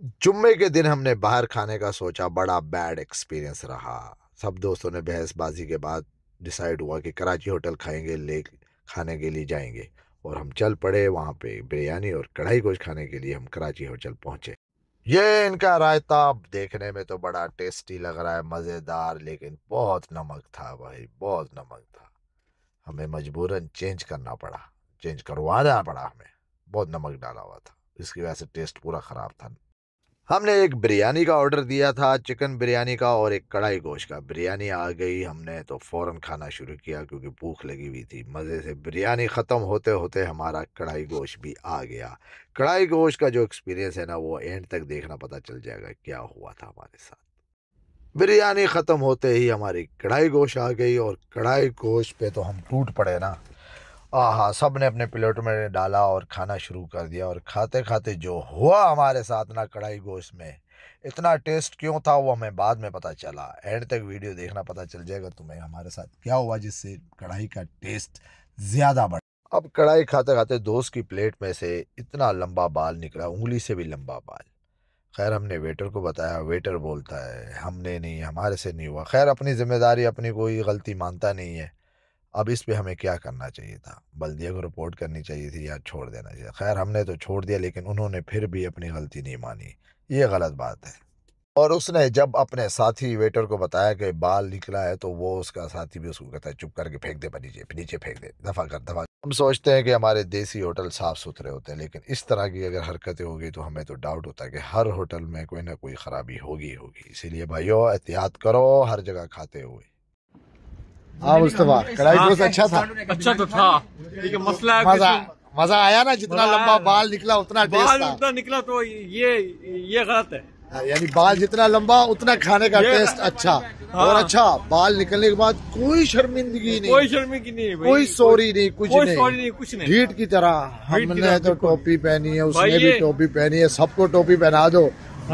जुम्मे के दिन हमने बाहर खाने का सोचा, बड़ा बैड एक्सपीरियंस रहा। सब दोस्तों ने बहसबाजी के बाद डिसाइड हुआ कि कराची होटल खाएँगे ले खाने के लिए जाएँगे और हम चल पड़े वहाँ पे बिरयानी और कढ़ाई गोश्त खाने के लिए हम कराची होटल पहुँचे। ये इनका रायता देखने में तो बड़ा टेस्टी लग रहा है, मज़ेदार, लेकिन बहुत नमक था भाई, बहुत नमक था। हमें मजबूरन चेंज करना पड़ा चेंज करवाना पड़ा हमें, बहुत नमक डाला हुआ था। इसकी वजह से टेस्ट पूरा ख़राब था। हमने एक बिरयानी का ऑर्डर दिया था, चिकन बिरयानी का और एक कढ़ाई गोश्त का। बिरयानी आ गई हमने तो फ़ौरन खाना शुरू किया क्योंकि भूख लगी हुई थी। मज़े से बिरयानी ख़त्म होते होते हमारा कढ़ाई गोश्त भी आ गया। कढ़ाई गोश्त का जो एक्सपीरियंस है ना, वो एंड तक देखना पता चल जाएगा क्या हुआ था हमारे साथ। बिरयानी ख़त्म होते ही हमारी कढ़ाई गोश्त आ गई और कढ़ाई गोश्त पे तो हम टूट पड़े ना। हाँ सबने अपने प्लेट में डाला और खाना शुरू कर दिया और खाते खाते जो हुआ हमारे साथ ना कढ़ाई गोश्त में, इतना टेस्ट क्यों था वो हमें बाद में पता चला। एंड तक वीडियो देखना पता चल जाएगा तुम्हें हमारे साथ क्या हुआ जिससे कढ़ाई का टेस्ट ज़्यादा बढ़ा अब कढ़ाई खाते खाते दोस्त की प्लेट में से इतना लंबा बाल निकला, उंगली से भी लंबा बाल। खैर, हमने वेटर को बताया, वेटर बोलता है, हमने नहीं, हमारे से नहीं हुआ। खैर, अपनी ज़िम्मेदारी, अपनी कोई गलती मानता नहीं है। अब इस पे हमें क्या करना चाहिए था? बल्दिया को रिपोर्ट करनी चाहिए थी या छोड़ देना चाहिए। खैर, हमने तो छोड़ दिया लेकिन उन्होंने फिर भी अपनी गलती नहीं मानी। ये गलत बात है। और उसने जब अपने साथी वेटर को बताया कि बाल निकला है तो वो उसका साथी भी उसको कहता है, चुप करके फेंक दे नीचे नीचे फेंक दे, दफ़ा कर, दफ़ा हम सोचते हैं कि हमारे देसी होटल साफ़ सुथरे होते हैं, लेकिन इस तरह की अगर हरकतें होगी तो हमें तो डाउट होता है कि हर होटल में कोई ना कोई ख़राबी होगी होगी। इसीलिए भाइयों, एहतियात करो, हर जगह खाते हुए। हाँ मुस्तफ़ा कढ़ाई बहुत अच्छा था। अच्छा तो था। लेकिन मसला मज़ा मज़ा आया ना जितना लंबा बाल निकला उतना बाल उतना निकला तो ये ये गलत है। हाँ, यानी बाल जितना लंबा उतना खाने का टेस्ट अच्छा। हाँ। और अच्छा बाल निकलने के बाद कोई शर्मिंदगी नहीं। कोई शर्मिंदगी नहीं कोई सॉरी नहीं कुछ कोई नहीं, नहीं कुछ नहीं। हीट की तरह। हमने तो टोपी पहनी है उसने भी टोपी पहनी है सबको टोपी पहना दो।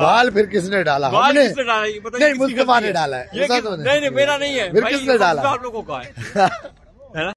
बाल फिर किसने डाला? बाल किसने डाला? नहीं मुस्तफ़ा ने डाला है। नहीं नहीं मेरा नहीं है। फिर किसने डाला? आप लोगों का है।